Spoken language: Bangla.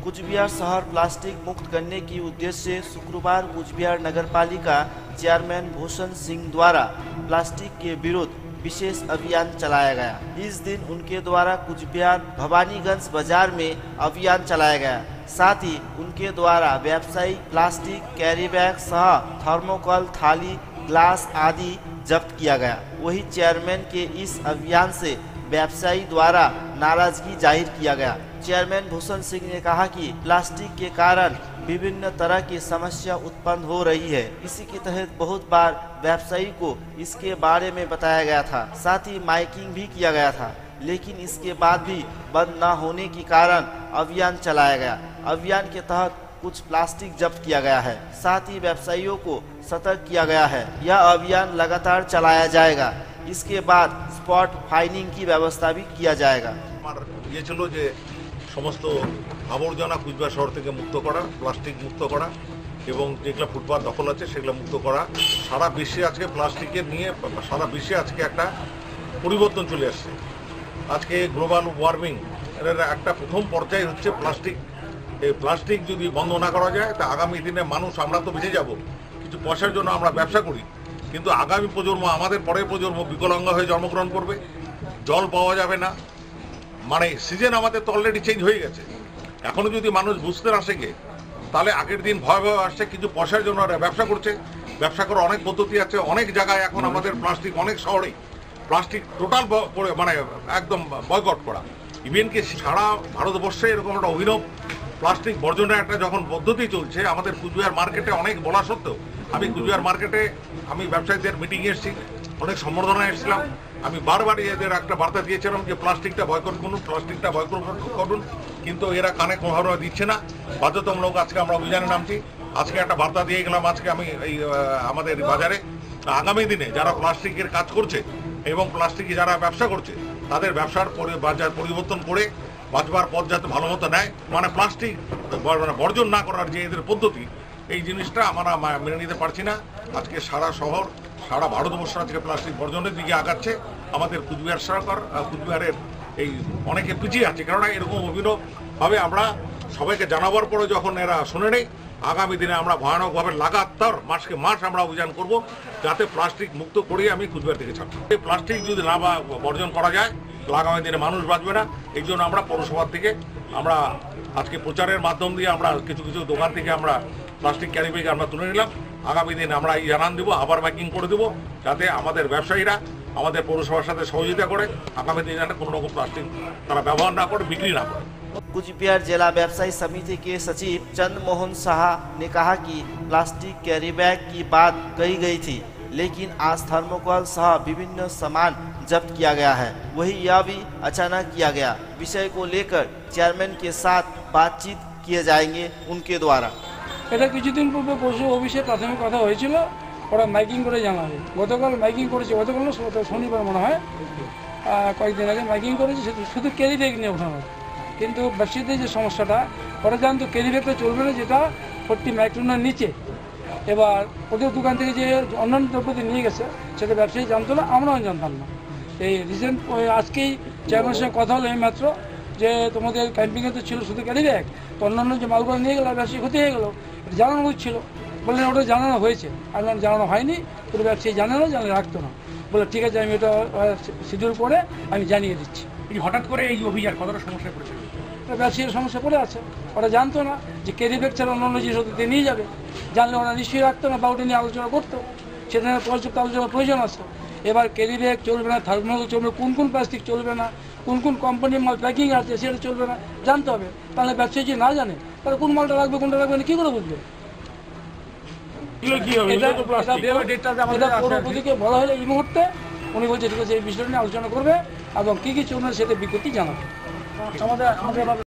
कुचबिहार शहर प्लास्टिक मुक्त करने की उद्देश्य से शुक्रवार कुचबिहार नगरपालिका चेयरमैन भूषण सिंह द्वारा प्लास्टिक के विरुद्ध विशेष अभियान चलाया गया। इस दिन उनके द्वारा कुचबिहार भवानीगंज बाज़ार में अभियान चलाया गया। साथ ही उनके द्वारा व्यावसायिक प्लास्टिक कैरी बैग सह थर्मोकॉल, थाली, ग्लास आदि जब्त किया गया। वही चेयरमैन के इस अभियान से व्यवसायी द्वारा नाराज़गी ज़ाहिर किया गया। चेयरमैन भूषण सिंह ने कहा कि प्लास्टिक के कारण विभिन्न तरह की समस्या उत्पन्न हो रही है। इसी के तहत बहुत बार व्यवसायी को इसके बारे में बताया गया था। साथ ही माइकिंग भी किया गया था, लेकिन इसके बाद भी बंद न होने के कारण अभियान चलाया गया। अभियान के तहत कुछ प्लास्टिक जब्त किया गया है। साथ ही व्यवसायियों को सतर्क किया गया है। यह अभियान लगातार चलाया जाएगा। इसके बाद स्पॉट फाइनिंग की व्यवस्था भी किया जाएगा আমার ইয়ে ছিল যে সমস্ত আবর্জনা কুচবিহার শহর থেকে মুক্ত করা প্লাস্টিক মুক্ত করা এবং যেগুলো ফুটপাথ দখল আছে সেগুলো মুক্ত করা সারা বিশ্বে আজকে প্লাস্টিকের নিয়ে সারা বিশ্বে আজকে একটা পরিবর্তন চলে আসছে আজকে গ্লোবাল ওয়ার্মিং এর একটা প্রথম পর্যায়ে হচ্ছে প্লাস্টিক এই প্লাস্টিক যদি বন্ধ না করা যায় তা আগামী দিনে মানুষ আমরা তো বেঁচে যাব কিছু পয়সার জন্য আমরা ব্যবসা করি কিন্তু আগামী প্রজন্ম, আমাদের পরের প্রজন্ম বিকলাঙ্গ হয়ে জন্মগ্রহণ করবে। জল পাওয়া যাবে না। মানে সিজন আমাদের তো অলরেডি চেঞ্জ হয়ে গেছে। এখনও যদি মানুষ বুঝতে না শেখে, তাহলে আগের দিন ভয় ভয় আসছে, কিছু পয়সার জন্য ওরা ব্যবসা করছে। ব্যবসা করার অনেক পদ্ধতি আছে, অনেক জায়গায় এখন আমাদের প্লাস্টিক, অনেক শহরেই প্লাস্টিক টোটাল মানে একদম বয়কট করা। ইভেন কি সারা ভারতবর্ষে এরকম একটা অভিনব প্লাস্টিক বর্জনের একটা যখন পদ্ধতি চলছে, আমাদের কুচবিহার মার্কেটে অনেক বলা সত্ত্বেও, আমি কুচবিহার মার্কেটে আমি ব্যবসায়ীদের মিটিং এসেছি, অনেক সম্বর্ধনা এসেছিলাম। আমি বারবারই এদের একটা বার্তা দিয়েছিলাম যে, প্লাস্টিকটা বয়কট করুন, প্লাস্টিকটা বয়কট করুন। কিন্তু এরা কানে কোনোভাবে দিচ্ছে না। বাধ্যতামূলক আজকে আমরা অভিযানে নামছি। আজকে একটা বার্তা দিয়ে গেলাম, আজকে আমি এই আমাদের বাজারে। আগামী দিনে যারা প্লাস্টিকের কাজ করছে এবং প্লাস্টিকে যারা ব্যবসা করছে, তাদের ব্যবসার বাজার পরিবর্তন করে বাঁচবার পথ যাতে ভালো মতো নেয় মানে প্লাস্টিক মানে বর্জন না করার যে এদের পদ্ধতি, এই জিনিসটা আমরা মেনে নিতে পারছি না। আজকে সারা শহর, সারা ভারতবর্ষ আজকে প্লাস্টিক বর্জনের দিকে আগাচ্ছে। আমাদের কুচবিহার সরকার কুচবিহারের এই অনেকে পিছিয়ে আছে, কেননা এরকম অভিনবভাবে আমরা সবাইকে জানাবার পরে যখন এরা শুনে নেই, আগামী দিনে আমরা ভয়ানকভাবে লাগাতার মাসকে মাস আমরা অভিযান করব, যাতে প্লাস্টিক মুক্ত করে আমি কুচবিহার থেকে ছাড়ব এই প্লাস্টিক যদি না বর্জন করা যায় আগামী দিনে মানুষ বাঁচবে না এই জন্য আমরা পৌরসভার থেকে আমরা আজকে প্রচারের মাধ্যম দিয়ে আমরা কিছু কিছু দোকান থেকে আমরা প্লাস্টিক ক্যারি ব্যাগ আমরা তুলে নিলাম আগামী দিন আমরা এই জানান দেবো আবার ব্যাকিং করে দেবো যাতে আমাদের ব্যবসায়ীরা আমাদের পৌরসভার সাথে সহযোগিতা করে আগামী দিনে যাতে কোনো রকম প্লাস্টিক তারা ব্যবহার না করে বিক্রি না করে कुचबिहार जिला व्यवसायी समिति के सचिव चंद मोहन शाह ने कहा कि प्लास्टिक कैरी बैग की बात कही गई थी लेकिन आज थर्मोकॉल सह विभिन्न सामान जब्त किया गया है वही यह भी अचानक किया गया विषय को लेकर चेयरमैन के साथ बातचीत किए जाएंगे उनके द्वारा এটা কিছুদিন পূর্বে পশু অফিসে প্রাথমিক কথা হয়েছিল ওরা মাইকিং করে জানাবে গতকাল মাইকিং করেছে গতকাল না গত শনিবার মনে হয় আহ, কয়েকদিন আগে মাইকিং করেছে শুধু শুধু ক্যারি ব্যাগ নিয়ে ওঠানো কিন্তু ব্যবসায়ীদের যে সমস্যাটা ওরা জানতো ক্যারি ব্যাগটা চলবে না যেটা ফোর্টি মাইক্রোনের নিচে এবার ওদের দোকান থেকে যে অন্যান্য দ্রব্যতে নিয়ে গেছে, সেটা ব্যবসায়ী জানতো না, আমরাও জানতাম না। এই রিসেন্ট আজকেই চেয়ারম্যানের সঙ্গে কথা হলো এই মাত্র যে তোমাদের ক্যাম্পিংয়ে তো ছিল শুধু ক্যারি ব্যাগ তো অন্যান্য যে মালগুলো নিয়ে গেলো, ব্যবসায়ী ক্ষতি হয়ে গেলো, এটা জানানো উচিত ছিল। বললেন, ওটা জানানো হয়েছে। আর জানানো হয়নি, কোনো ব্যবসায়ী জানে না, জানে রাখতো না। বলে ঠিক আছে আমি এটা শিডিউল করে আমি জানিয়ে দিচ্ছি। হঠাৎ করে এই অভিযান কতটা সমস্যায় পড়েছিল তো ব্যবসায়ীর সমস্যা পড়ে আছে। ওরা জানতো না যে ক্যারি ব্যাগ ছাড়া অন্য অন্য জিনিস ওদের নিয়ে যাবে। জানলে ওরা নিশ্চয়ই রাখতো না বা ওটা নিয়ে আলোচনা করতো। সেখানে পর্যাপ্ত আলোচনার প্রয়োজন আছে। এবার ক্যারি ব্যাগ চলবে না থার্মোকল চলবে কোন কোন প্লাস্টিক চলবে না কোন কোন কোম্পানির মাল প্যাকিং আছে সেটা চলবে না জানতে হবে। তাহলে ব্যবসায়ী যদি না জানে তাহলে কোন মালটা রাখবে কোনটা রাখবে না কী করে বুঝবে? কি হবে? এটা তো প্লাস্টিক এটা- এটা পৌরপতিকে বলা হলে এই মুহূর্তে উনি বলছে ঠিক আছে এই বিষয়টা নিয়ে আলোচনা করবে এবং কি কী চলবে সেটা বিজ্ঞপ্তি জানাবে। আমাদের আমাদের